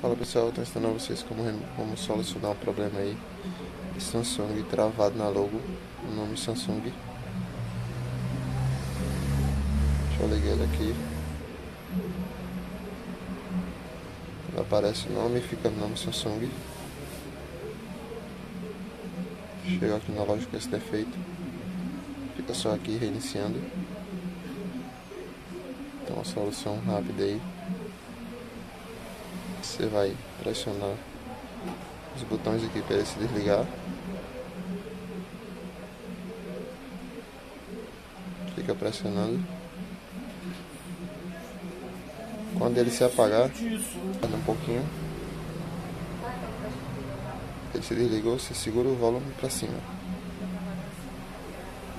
Fala pessoal, estou ensinando a vocês como, como solucionar um problema aí de Samsung travado na logo, o nome Samsung. Deixa eu ligar ele aqui. Aparece o nome fica no nome Samsung. Chega aqui na loja com esse defeito. Fica só aqui reiniciando. Então uma solução rápida aí. Você vai pressionar os botões aqui para ele se desligar. Fica pressionando. Quando ele se apagar, um pouquinho. Ele se desligou, você segura o volume para cima.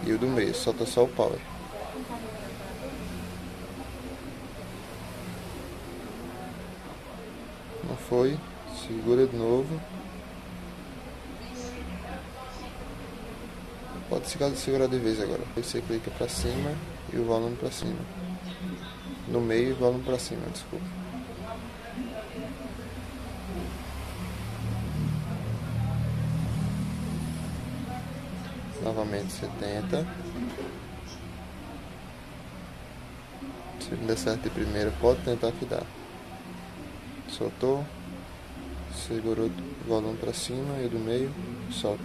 E o do meio, solta só o power. Não foi. Segura de novo. Pode segurar de vez agora. Você clica para cima e o volume para cima. No meio e o volume para cima, desculpa. Novamente 70. Se não der certo de primeira, pode tentar que dá soltou, segurou o volume para cima e do meio, solta.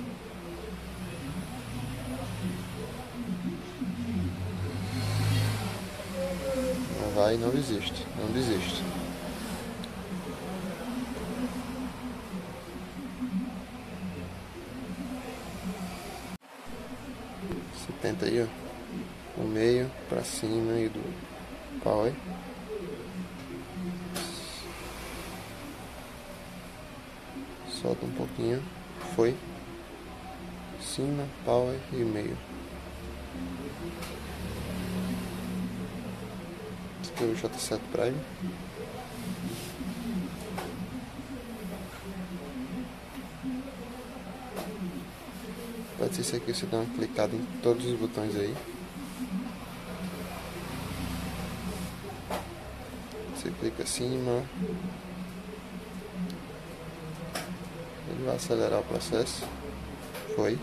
Não vai, não desiste, não desiste. Você tenta aí, ó, o meio para cima e do power. Solta um pouquinho, foi, cima, power e meio. Esse aqui é o J7 Prime. Pode ser esse aqui, você dá uma clicada em todos os botões aí. Você clica acima, Ele vai acelerar o processo. Foi.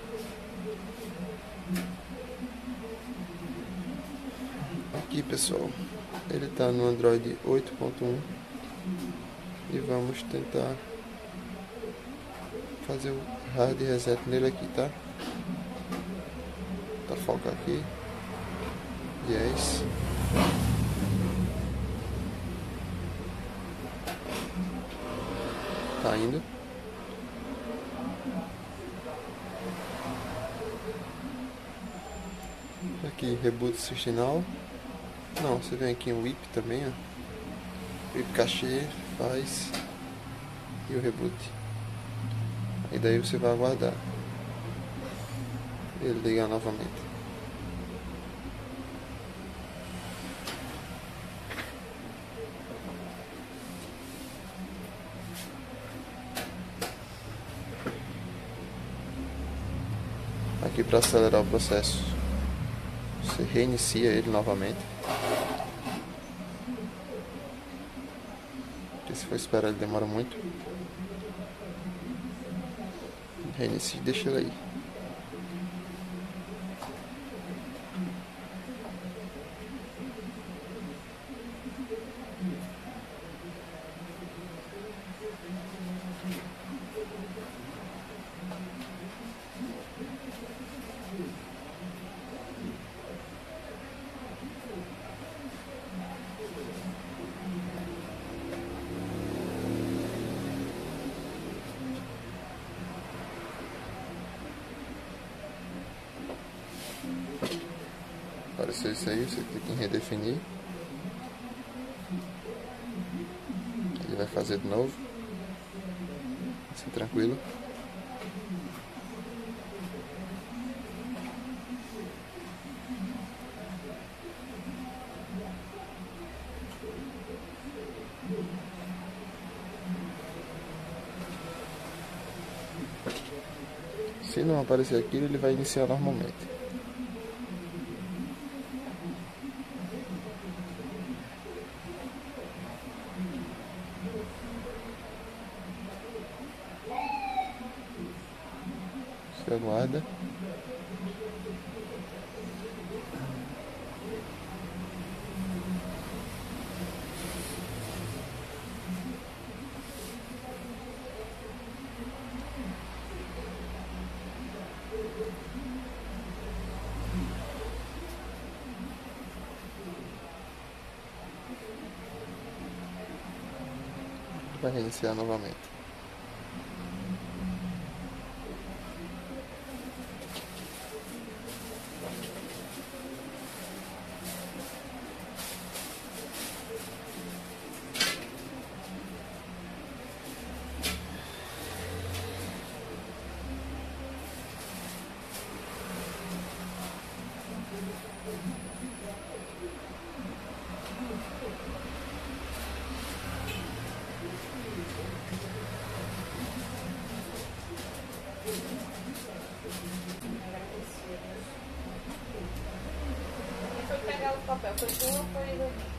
Aqui pessoal, ele está no Android 8.1 e vamos tentar fazer o hard reset nele aqui, tá? Tá foca aqui. Yes. Tá indo. Aqui, reboot sistinal. Não, você vem aqui em whip também, ó. Whip cachê, faz. E o reboot. E daí você vai aguardar. Ele ligar novamente. aqui para acelerar o processo. Você reinicia ele novamente. Porque se for esperar ele demora muito. Reinicia e deixa ele aí. Apareceu isso aí, você clica em redefinir. Ele vai fazer de novo. Assim, tranquilo. Se não aparecer aquilo, ele vai iniciar normalmente. Você aguarda. Vai reiniciar novamente. Foi pegar o papel? Foi tu ou foi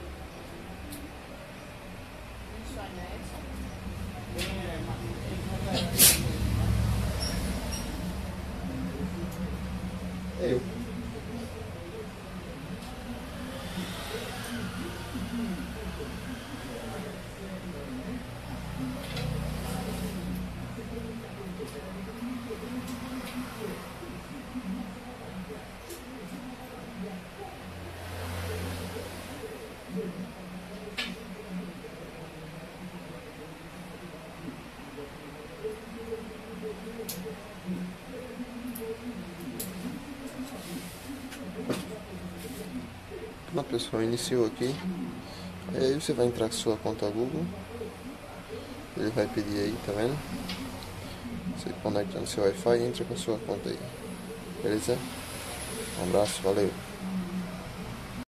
pessoal, iniciou aqui. Aí você vai entrar com sua conta Google. Ele vai pedir aí, tá vendo? Você conecta no seu Wi-Fi e entra com sua conta aí. Beleza? Um abraço, valeu.